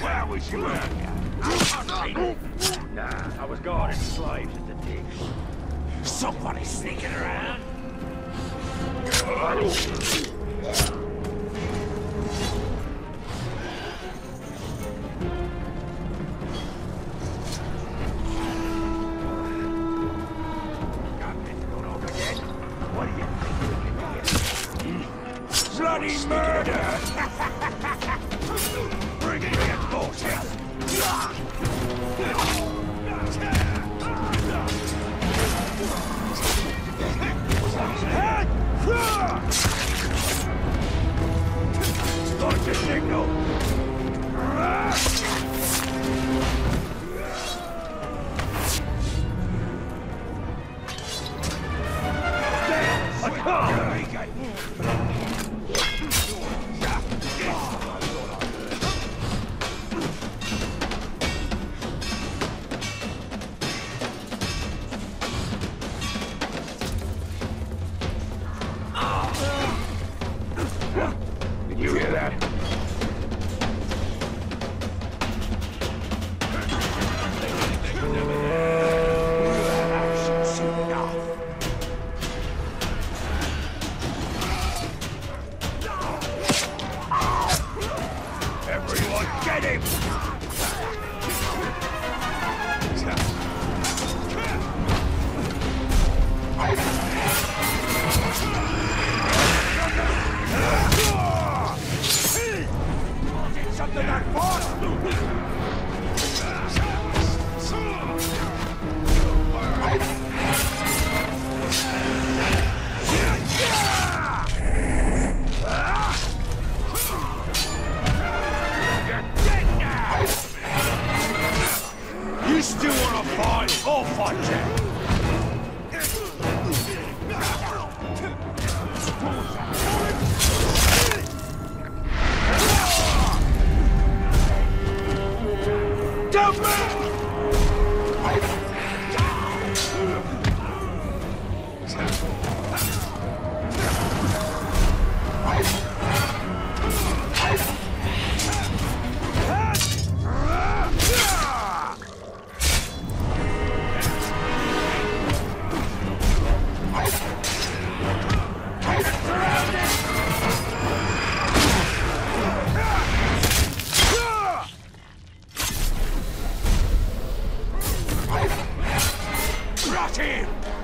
Where was you earlier? Nah, I was guarding slaves at the dig. Somebody sneaking around? Got this going on again? What do you think you can Bloody murder! Bring it reinforcements! Launch the signal! Let's go! Did you hear that? Everyone get him! You wanna fight? I'll fight you! Got him!